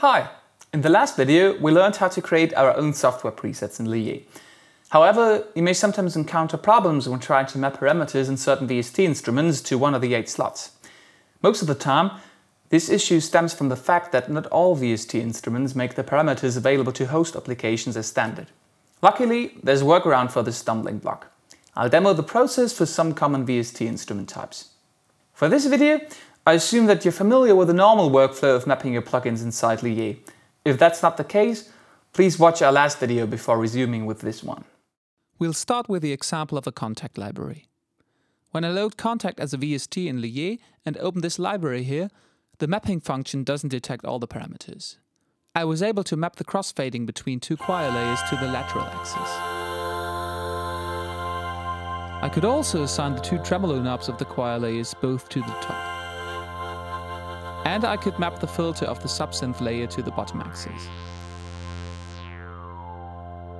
Hi! In the last video, we learned how to create our own software presets in Lié. However, you may sometimes encounter problems when trying to map parameters in certain VST instruments to one of the eight slots. Most of the time, this issue stems from the fact that not all VST instruments make the parameters available to host applications as standard. Luckily, there's a workaround for this stumbling block. I'll demo the process for some common VST instrument types. For this video, I assume that you're familiar with the normal workflow of mapping your plugins inside Lié. If that's not the case, please watch our last video before resuming with this one. We'll start with the example of a Kontakt library. When I load Kontakt as a VST in Lié and open this library here, the mapping function doesn't detect all the parameters. I was able to map the crossfading between two choir layers to the lateral axis. I could also assign the two tremolo knobs of the choir layers both to the top. And I could map the filter of the subsynth layer to the bottom axis.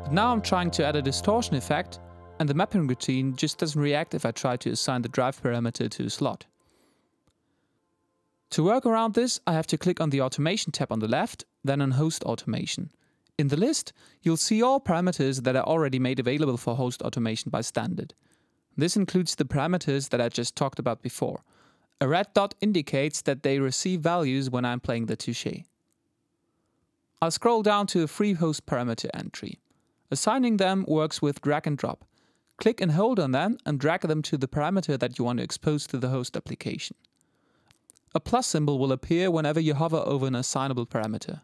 But now I'm trying to add a distortion effect, and the mapping routine just doesn't react if I try to assign the drive parameter to a slot. To work around this, I have to click on the Automation tab on the left, then on Host Automation. In the list, you'll see all parameters that are already made available for host automation by standard. This includes the parameters that I just talked about before, a red dot indicates that they receive values when I'm playing the Touché. I'll scroll down to a free host parameter entry. Assigning them works with drag and drop. Click and hold on them and drag them to the parameter that you want to expose to the host application. A plus symbol will appear whenever you hover over an assignable parameter.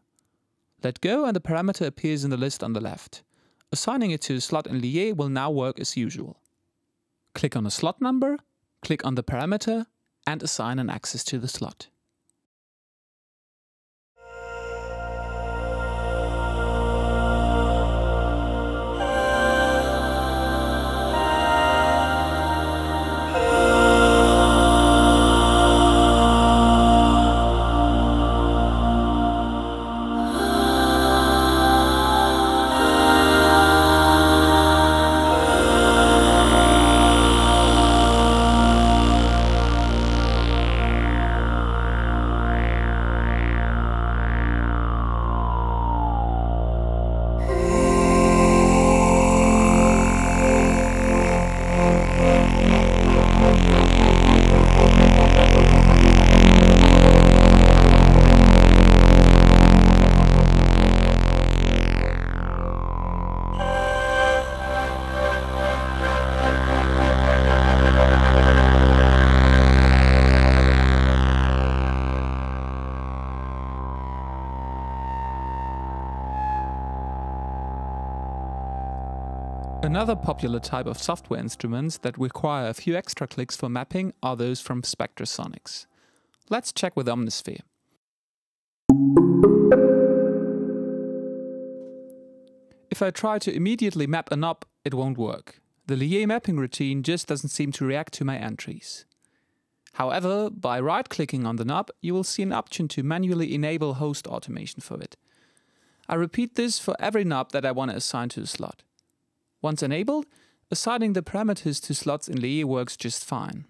Let go and the parameter appears in the list on the left. Assigning it to a slot in Lié will now work as usual. Click on a slot number, click on the parameter, and assign an access to the slot. Another popular type of software instruments that require a few extra clicks for mapping are those from Spectrasonics. Let's check with Omnisphere. If I try to immediately map a knob, it won't work. The Lié mapping routine just doesn't seem to react to my entries. However, by right-clicking on the knob, you will see an option to manually enable host automation for it. I repeat this for every knob that I want to assign to a slot. Once enabled, assigning the parameters to slots in Lié works just fine.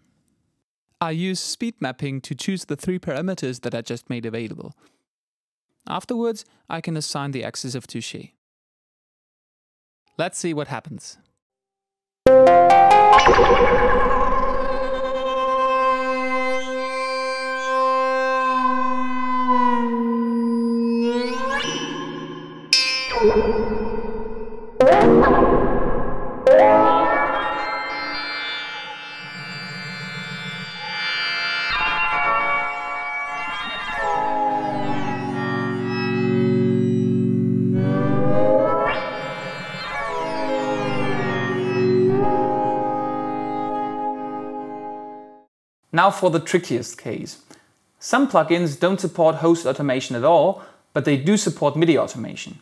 I use speed mapping to choose the three parameters that I just made available. Afterwards, I can assign the axis of Touché. Let's see what happens. Now for the trickiest case. Some plugins don't support host automation at all, but they do support MIDI automation.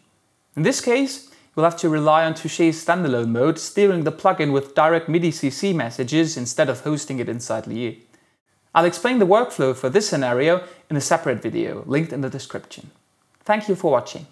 In this case, you'll have to rely on Touché's standalone mode, steering the plugin with direct MIDI CC messages instead of hosting it inside Lié. I'll explain the workflow for this scenario in a separate video, linked in the description. Thank you for watching.